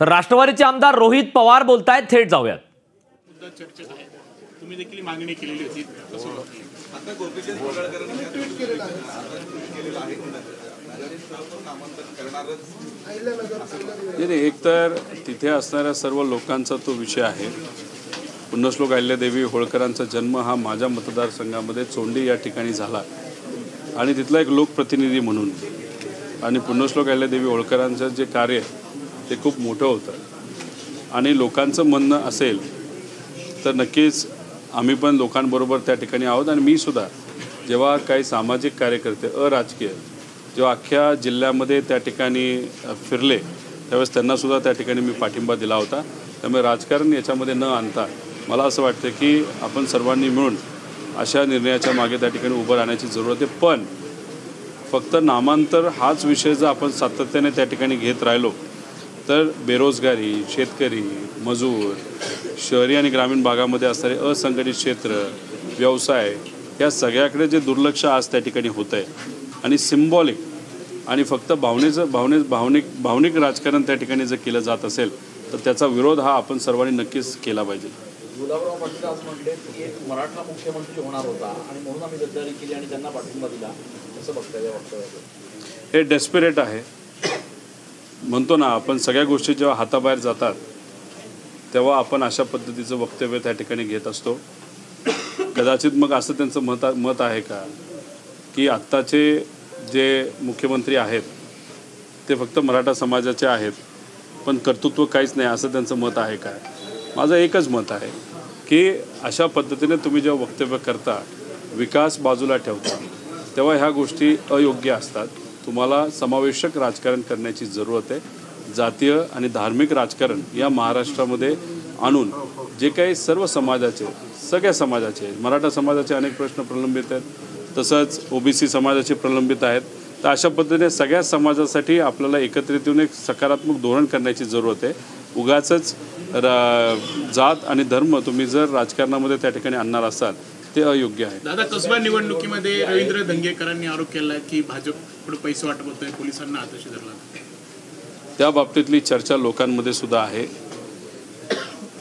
तर राष्ट्रवादीचे आमदार रोहित पवार बोलतायत थेट जाऊयात. मुद्दा चर्चेत आहे तुम्ही देखील ही मागणी केलेली होती. कसं बघताय? आता गोपीचंद पडळकरांनी ट्विट केलेलं आहे ट्विट केलेलं आहे. नगरचं नामांतर करणारच नाही नाही एक तर तिथे असणाऱ्या सर्व लोकांचा तो विषय आहे. पुण्यश्लोक अहिल्यादेवी होळकरांचा जन्म हा माझ्या मतदारसंघामध्ये चोंडी या ठिकाणी झाला. आणि तिथला एक लोकप्रतिनिधी म्हणून. आणि पुण्यश्लोक अहिल्यादेवी होळकरांचं जे कार्य ते खूप मोठं होतं. आणि लोकांचं म्हणणं असेल तर नक्कीच आम्ही पण लोकांबरोबर त्या ठिकाणी आहोत आणि मी सुद्धा जेव्हा काही सामाजिक कार्यकर्ते अराजकीय जेव्हा अख्ख्या जिल्ह्यामध्ये त्या ठिकाणी फिरले त्यावेळेस त्यांनासुद्धा त्या ठिकाणी मी पाठिंबा दिला होता. त्यामुळे राजकारण याच्यामध्ये न आणता मला असं वाटतं की आपण सर्वांनी मिळून अशा निर्णयाच्या मागे त्या ठिकाणी उभं राहण्याची जरूरत आहे. पण फक्त नामांतर हाच विषय जर आपण सातत्याने त्या ठिकाणी घेत राहिलो तर बेरोजगारी शेतकरी मजूर शहरी आणि ग्रामीण भागामध्ये असणारे असंघटित क्षेत्र व्यवसाय या सगळ्याकडे जे दुर्लक्ष आज त्या ठिकाणी होतं आहे आणि सिम्बॉलिक आणि फक्त भावनेचं भावने भावनिक भावनिक राजकारण त्या ठिकाणी जर केलं जात असेल तर त्याचा विरोध हा आपण सर्वांनी नक्कीच केला पाहिजे. गुलाबराव पाटील आज म्हटले की एक मराठा मुख्यमंत्री होणार होता आणि म्हणून आम्ही गद्दारी केली आणि त्यांना पाठिंबा दिला. कसं बघताय या वक्तव्याचं हे डेस्पिरेट आहे. म्हणतो ना आपण सगळ्या गोष्टी जेव्हा हाताबाहेर जातात तेव्हा आपण अशा पद्धतीचं वक्तव्य त्या ठिकाणी घेत असतो. कदाचित मग असं त्यांचं मत मत आहे का? की आत्ताचे जे मुख्यमंत्री आहेत ते फक्त मराठा समाजाचे आहेत पण कर्तृत्व काहीच नाही असं त्यांचं मत आहे का? माझं एकच मत आहे की अशा पद्धतीने तुम्ही जेव्हा वक्तव्य करता विकास बाजूला ठेवता तेव्हा ह्या गोष्टी अयोग्य असतात. तुम्हाला समावेशक राजकारण करण्याची जरूरत आहे. जातीय आणि धार्मिक राजकारण या महाराष्ट्रामध्ये आणून जे काही सर्व समाजाचे सगळ्या समाजाचे मराठा समाजाचे अनेक प्रश्न प्रलंबित आहेत. तसंच ओबीसी समाजाचे प्रलंबित आहेत. तर अशा पद्धतीने सगळ्या समाजासाठी आपल्याला एकत्रित येऊन एक सकारात्मक धोरण करण्याची जरूरत आहे. उगाचच रा जात आणि धर्म तुम्ही जर राजकारणामध्ये त्या ठिकाणी आणणार असाल ते अयोग्य आहे. दादा कसबा निवडणुकीमध्ये रवींद्र धंगेकरांनी आरोप केला आहे की भाजपकडे पैसे वाटप होतोय पोलिसांना हाताशी धरला त्या बाबतीतली चर्चा लोकांमध्ये सुद्धा आहे.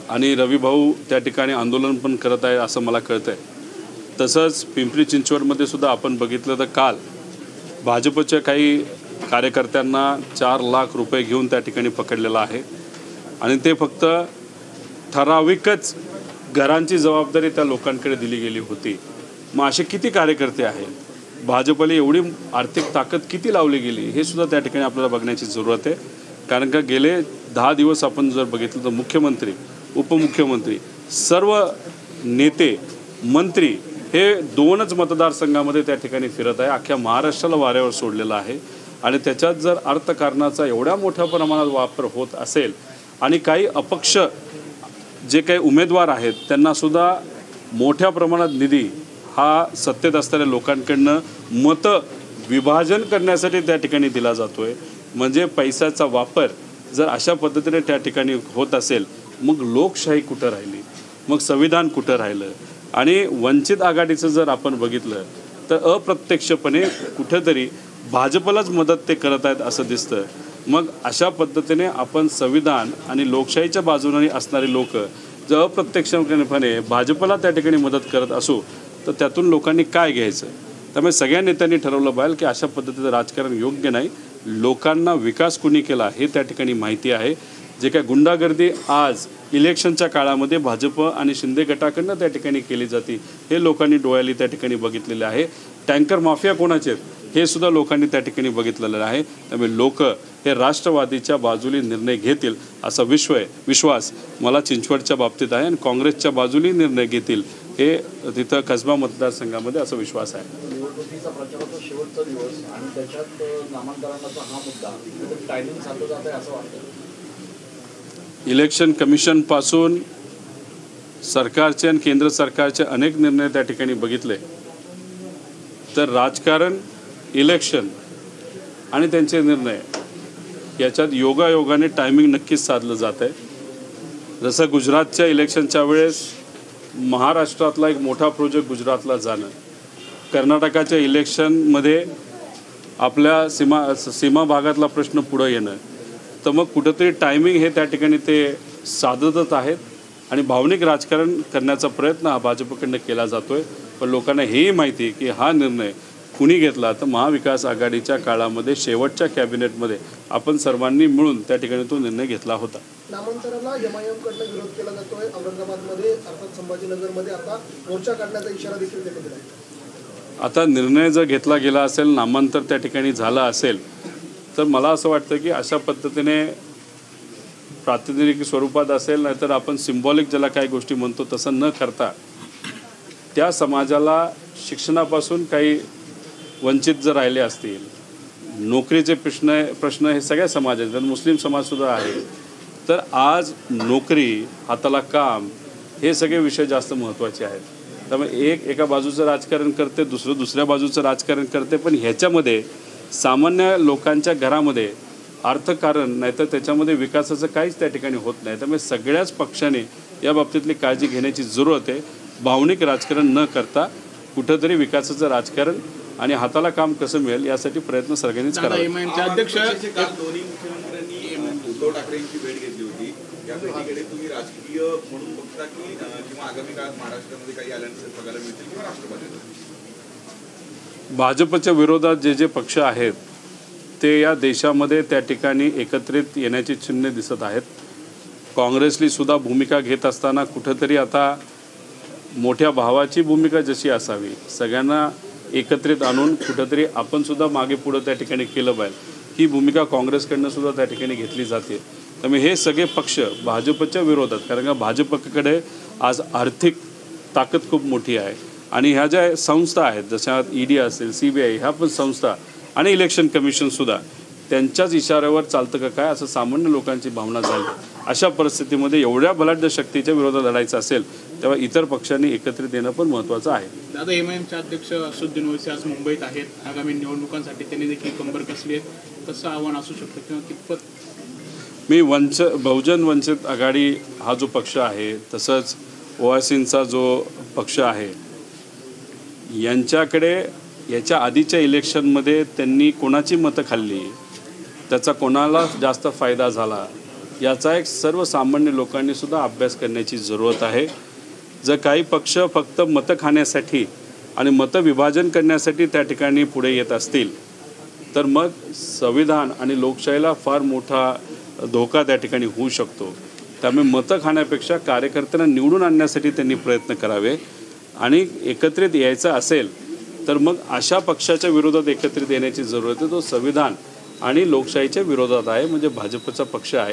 आणि रविभाऊ त्या ठिकाणी आंदोलन पण करत आहे असं मला कळतं आहे तसंच पिंपरी चिंचवडमध्ये सुद्धा आपण बघितलं तर काल भाजपच्या काही कार्यकर्त्यांना चार लाख रुपये घेऊन त्या ठिकाणी पकडलेलं आहे. आणि ते फक्त ठराविकच घरांची जबाबदारी त्या लोकांकडे दिली गेली होती. मग असे किती कार्यकर्ते आहेत? भाजपला एवढी आर्थिक ताकद किती लावली गेली हे सुद्धा त्या ठिकाणी आपल्याला बघण्याची जरूरत आहे. कारण का गेले दहा दिवस आपण जर बघितलं तर मुख्यमंत्री उपमुख्यमंत्री सर्व नेते मंत्री हे दोनच मतदारसंघामध्ये त्या ठिकाणी फिरत आहे. अख्ख्या महाराष्ट्राला वाऱ्यावर सोडलेलं आहे. आणि त्याच्यात जर अर्थकारणाचा एवढ्या मोठ्या प्रमाणात वापर होत असेल आणि काही अपक्ष जे काही उमेदवार आहेत त्यांनासुद्धा मोठ्या प्रमाणात निधी हा सत्तेत असणाऱ्या लोकांकडनं मतं विभाजन करण्यासाठी त्या ठिकाणी दिला जातो आहे म्हणजे पैशाचा वापर जर अशा पद्धतीने त्या ठिकाणी होत असेल मग लोकशाही कुठं राहिली? मग संविधान कुठं राहिलं? आणि वंचित आघाडीचं जर आपण बघितलं तर अप्रत्यक्षपणे कुठेतरी भाजपलाच मदत ते करत आहेत असं दिसतं. मग अशा पद्धतीने आपण संविधान आणि लोकशाहीच्या बाजूने असणारे लोक जर अप्रत्यक्षपणे भाजपला त्या ठिकाणी मदत करत असू तर त्यातून लोकांनी काय घ्यायचं? त्यामुळे सगळ्या नेत्यांनी ठरवलं पाहिजे की अशा पद्धतीचं राजकारण योग्य नाही. लोकांना विकास कुणी केला हे त्या ठिकाणी माहिती आहे. जे काय गुंडागर्दी आज इलेक्शनच्या काळामध्ये भाजप आणि शिंदे गटाकडनं त्या ठिकाणी केली जाते हे लोकांनी डोळ्याली त्या ठिकाणी बघितलेले आहे. टँकर माफिया कोणाचे आहेत? हे सुद्धा लोकांनी त्या ठिकाणी बघितलेलं आहे. त्यामुळे लोक हे राष्ट्रवादीच्या बाजूने निर्णय घेतील असा विश्व आहे विश्वास मला चिंचवडच्या बाबतीत आहे आणि काँग्रेसच्या बाजूने निर्णय घेतील हे तिथं कसबा मतदारसंघामध्ये असा विश्वास आहे. निवडणुकीचा प्रचाराचा शेवटचा दिवस आणि त्याच्यात अ, नामांतरांचा हा मुद्दा. टायमिंग साधलं जात आहे असं वाटतं. इलेक्शन कमिशनपासून सरकारचे आणि केंद्र सरकारचे अनेक निर्णय त्या ठिकाणी बघितले. तर राजकारण इलेक्शन आणि त्यांचे निर्णय याच्यात योगायोगाने टायमिंग नक्कीच साधलं जात आहे जसं गुजरातच्या इलेक्शनच्या वेळेस महाराष्ट्रातला एक मोठा प्रोजेक्ट गुजरातला जाणं. कर्नाटकाच्या इलेक्शनमध्ये आपल्या सीमा सीमा भागातला प्रश्न पुढं येणं. तर मग कुठंतरी टायमिंग हे त्या ठिकाणी ते साधतच आहेत आणि भावनिक राजकारण करण्याचा प्रयत्न हा भाजपकडनं केला जातो आहे पण लोकांना हेही माहिती आहे की हा निर्णय कुणी घेतला तर महाविकास आघाडीच्या काळामध्ये शेवटच्या कॅबिनेटमध्ये आपण सर्वांनी मिळून त्या ठिकाणी तो निर्णय घेतला होता. नामांतराला एमआयएम कडनं विरोध केला जातोय. औरंगाबादमध्ये अर्थात संभाजीनगरमध्ये आता मोर्चा काढण्याचा इशारा देखील त्यांनी दिला आहे आता निर्णय जर घेतला गेला असेल नामांतर त्या ठिकाणी झालं असेल तर मला असं वाटतं की अशा पद्धतीने प्रातिनिधिक स्वरूपात असेल नाहीतर आपण सिम्बॉलिक ज्याला काही गोष्टी म्हणतो तसं न करता त्या समाजाला शिक्षणापासून काही वंचित जर राहिले असतील नोकरीचे प्रश्न प्रश्न हे सगळ्या समाजाचे मुस्लिम समाजसुद्धा आहे तर आज नोकरी हाताला काम हे सगळे विषय जास्त महत्त्वाचे आहेत. त्यामुळे एक एका बाजूचं राजकारण करते दुसरं दुसऱ्या बाजूचं राजकारण करते पण ह्याच्यामध्ये सामान्य लोकांच्या घरामध्ये अर्थकारण नाहीतर त्याच्यामध्ये विकासाचं काहीच त्या ठिकाणी होत नाही. त्यामुळे सगळ्याच पक्षाने या बाबतीतली काळजी घेण्याची जरूरत आहे. भावनिक राजकारण न करता कुठंतरी विकासाचं राजकारण आणि हाताला काम कसं मिळेल यासाठी प्रयत्न सगळ्यांनीच करावे. अध्यक्ष दोन्ही मुख्यमंत्र्यांनी उद्धव ठाकरेंची भेट घेतली होती. या भेटीकडे तुम्ही राजकीय म्हणून बघता की किंवा आगामी काळात महाराष्ट्रामध्ये काही अलायन्सेस बघायला मिळतील किंवा राष्ट्रवादी भाजपच्या विरोधात जे जे पक्ष आहेत ते या देशामध्ये त्या ठिकाणी एकत्रित येण्याची चिन्हे दिसत आहेत. काँग्रेसली सुद्धा भूमिका घेत असताना कुठंतरी आता मोठ्या भावाची भूमिका जशी असावी सगळ्यांना एकत्रित आणून कुठंतरी आपण सुद्धा मागे पुढं त्या ठिकाणी केलं पाहिजे. ही भूमिका काँग्रेसकडनं सुद्धा त्या ठिकाणी घेतली जाते. त्यामुळे हे सगळे पक्ष भाजपच्या विरोधात कारण का भाजपकडे आज आर्थिक ताकद खूप मोठी आहे. आणि ह्या ज्या संस्था आहेत जशा ई डी असेल सी बी आय ह्या पण संस्था आणि इलेक्शन कमिशनसुद्धा त्यांच्याच इशाऱ्यावर चालतं का काय असं सामान्य लोकांची भावना झाली. अशा परिस्थितीमध्ये एवढ्या बलाढ्य शक्तीच्या विरोधात लढायचं असेल तेव्हा इतर पक्षांनी एकत्रित येणं पण महत्त्वाचं आहे. दादा एमआयएमचे अध्यक्ष असुद्दीन ओवैसी आज मुंबईत आहेत. आगामी निवडणुकांसाठी त्यांनी देखील कंबर कसली आहे? कसं आव्हान असू शकतं किंवा कितपत? मी वंच बहुजन वंचित आघाडी हा जो पक्ष आहे तसंच ओआयसींचा जो पक्ष आहे यांच्याकडे याच्या आधीच्या इलेक्शनमध्ये त्यांनी कोणाची मतं खाल्ली? त्याचा कोणाला जास्त फायदा झाला याचा एक सर्वसामान्य लोकांनी सुद्धा अभ्यास करण्याची जरूरत आहे. जर काही पक्ष फक्त मतं खाण्यासाठी आणि मतं विभाजन करण्यासाठी त्या ठिकाणी पुढे येत असतील तर मग संविधान आणि लोकशाहीला फार मोठा धोका त्या ठिकाणी होऊ शकतो. त्यामुळे मतं खाण्यापेक्षा कार्यकर्त्यांना निवडून आणण्यासाठी त्यांनी प्रयत्न करावे आणि एकत्रित यायचं असेल तर मग अशा पक्षाच्या विरोधात एकत्रित येण्याची जरूरत आहे. तो संविधान आणि लोकशाहीच्या विरोधात आहे म्हणजे भाजपचा पक्ष आहे.